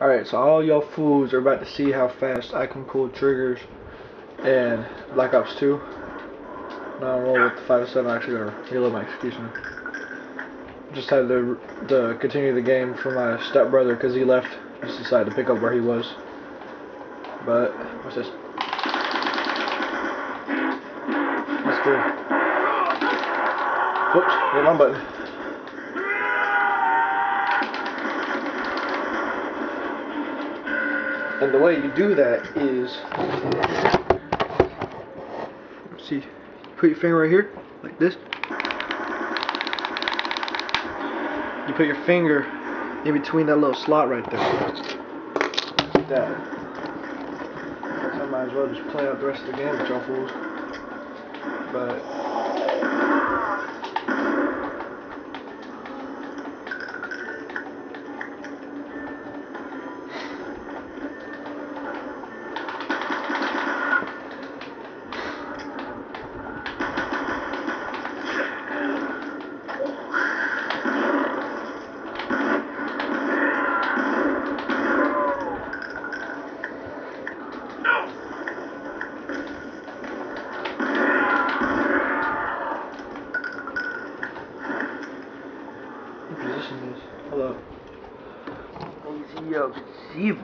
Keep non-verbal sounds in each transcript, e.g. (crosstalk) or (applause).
Alright, so all y'all fools are about to see how fast I can pull triggers in Black Ops 2. Now I'm roll with the 5.7, actually gonna reload my execution. Just had to, to continue the game for my stepbrother because he left. Just decided to pick up where he was. But, what's this? That's cool. Whoops, hit my button. And the way you do that is, see, put your finger right here, like this. You put your finger in between that little slot right there. Like that. I might as well just play out the rest of the game with y'all fools. But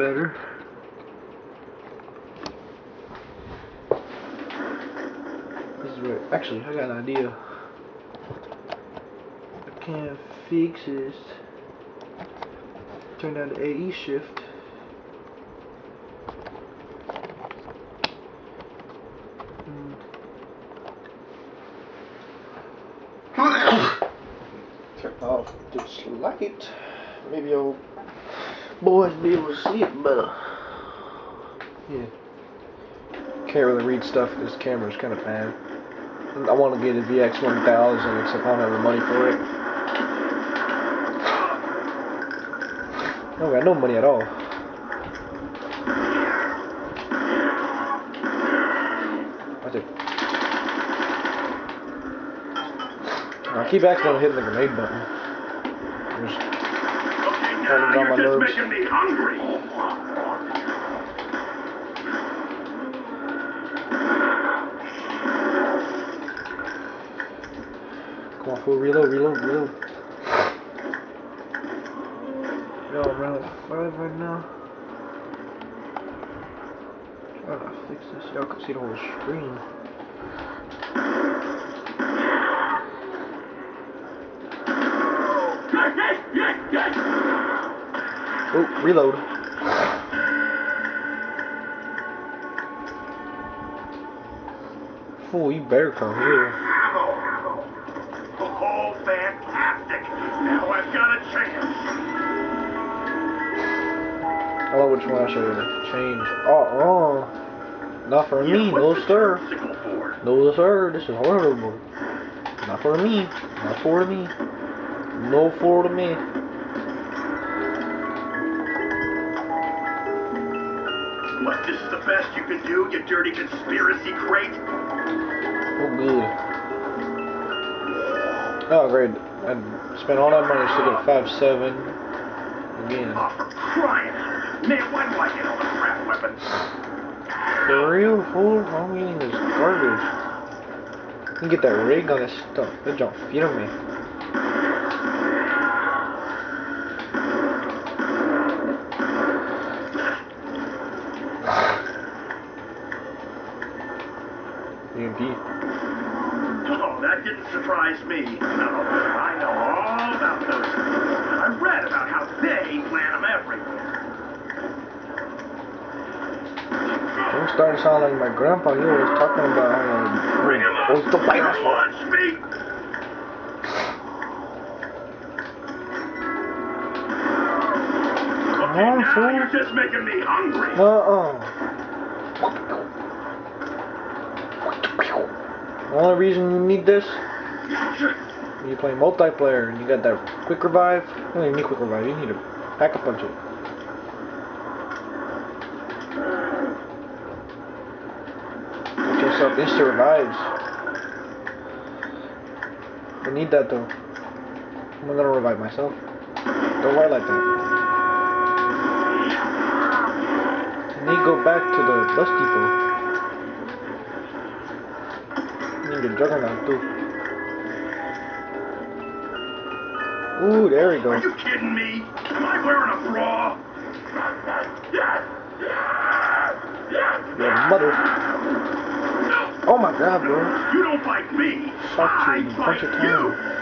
better. This is actually I got an idea. I can fix this. Turn down the AE shift. Turn off this light. Maybe your boys be able to see it better. Uh, yeah. Can't really read stuff. This camera's kind of bad. I want to get a VX 1000, except I don't have the money for it. I don't got no money at all. Watch it. I keep accidentally hitting the grenade button. Just Okay, Calming now you're just making me hungry. Come on, fool, reload, reload, reload. Yo, I'm right now. Trying to fix this. Y'all can see the whole screen. Oh, reload. Fool, you better come here. Oh, fantastic. Now I've got a chance. I love which one I should have changed. Oh, uh-uh. oh. Not for me, no sir. No sir, this is horrible. Not for me. Not for me. No for me. What, this is the best you can do, you dirty conspiracy crate? Oh good. Oh great. I spent all that money to get five seven again. Oh, for crying. Man, why do I get all the crap weapons? For real, fool? I'm eating this garbage. You can get that rig on this stuff. That junk feed on me. Don't start to sound like my grandpa. He was talking about how 'em uh, up. oh, You're. Okay, on, now fool. you're just making me hungry. Uh-uh. The only reason you need this, you play multiplayer and you got that quick revive. You don't need quick revive, you need a pack a punch it. Instant revives. I need that though. I'm gonna revive myself. Don't worry like that. And then go back to the bus depot. Need the juggernaut too. Ooh, there we go. Are you kidding me? Am I wearing a bra? Your mother. Oh my god, bro. You don't fight me. I you bunch fight you.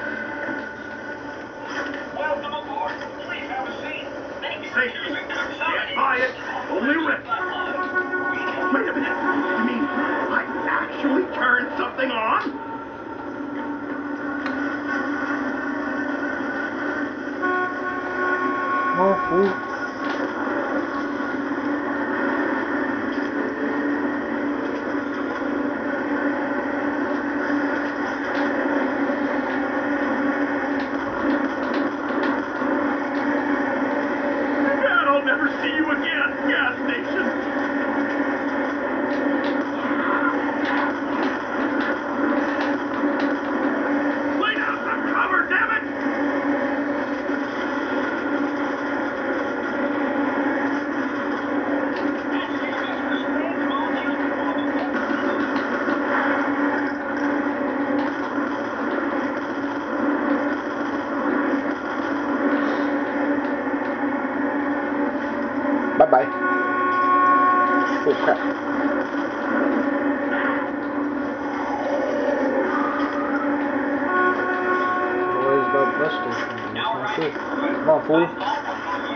On, fool.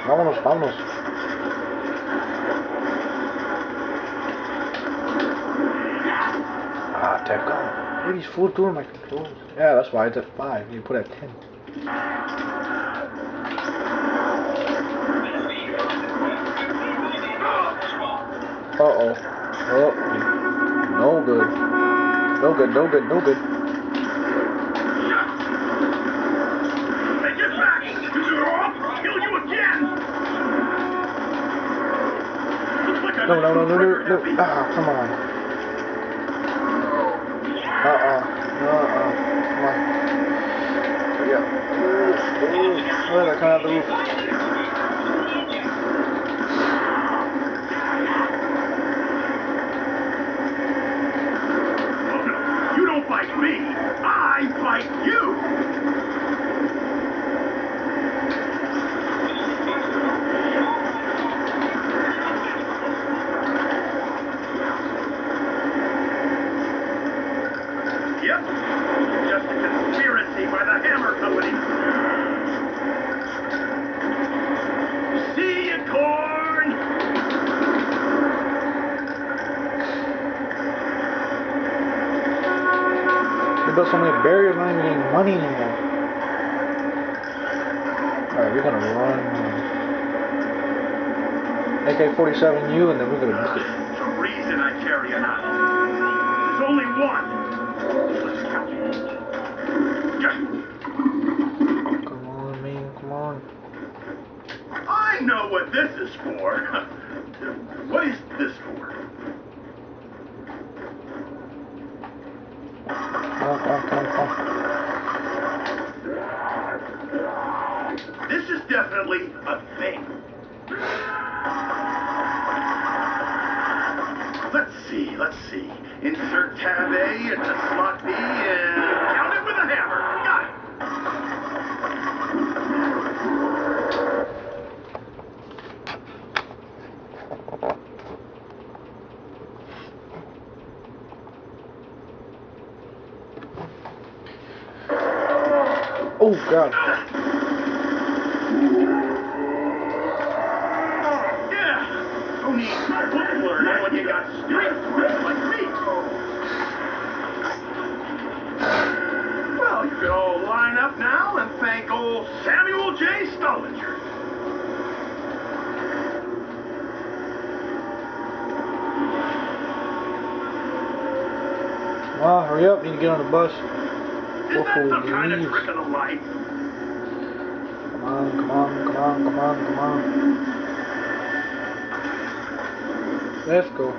Vámonos, vámonos. Ah, tap gun. What are these fools doing my controls? Yeah, that's why it's at 5. You put it at 10. Uh-oh. Oh. No good. No good, no good, no good. Hey, get back! I'll kill you again! Looks like I No, no, no, no, no, no. Ah, come on. Uh-uh. Uh-uh. Come on. Hurry up. I come out the roof? You. They built so many barriers, not even getting money anymore. Alright, we're gonna run. AK-47U and then we're gonna book it. There's a reason I carry a knife. There's only one. Let's count it. Come on, man, come on. I know what this is for. (laughs) what is this for? Come on, come on, come on, come on. This is definitely a thing. Let's see, let's see. Insert tab A into slot B and count it with a hammer. Got it. Oh, God. Line up now and thank old Samuel J. On, hurry up. Need to get on the bus. Is that some kind of trick of the light? Come on, come on, come on, come on, come on. Let's go.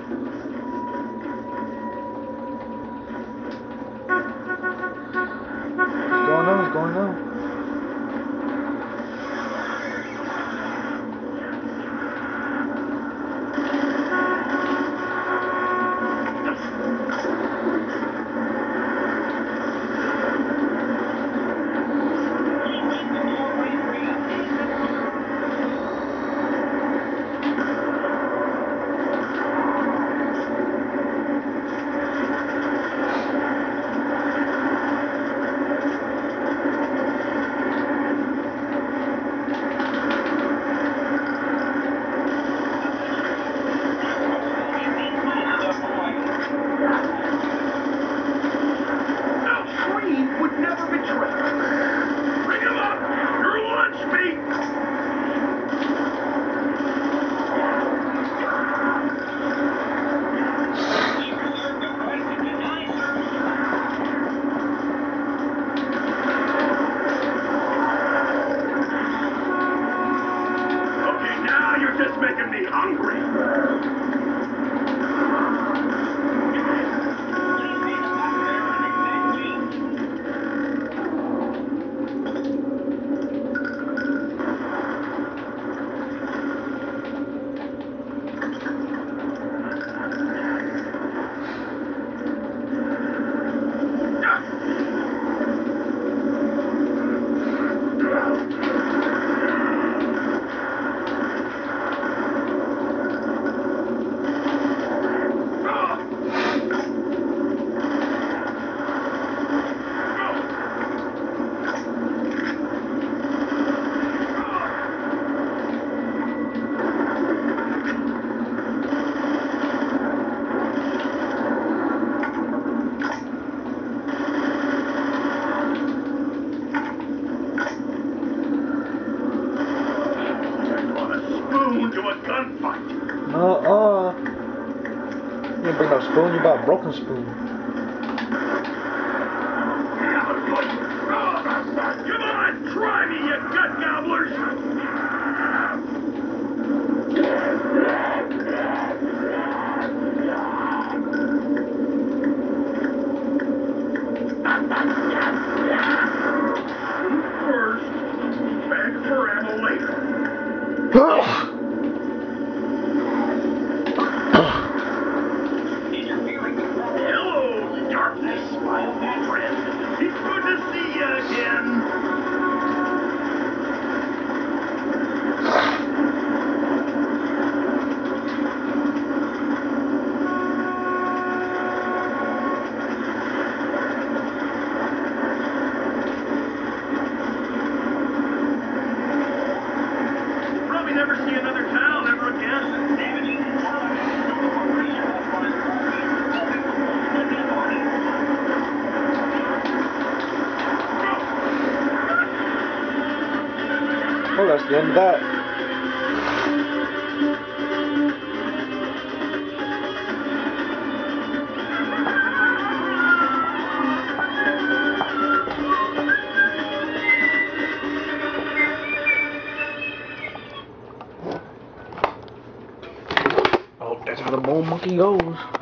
Spoon to a gunfight. Uh-uh. You didn't bring no spoon, you bought a broken spoon. Well, that's the end of that. Oh, that's how the bone monkey goes.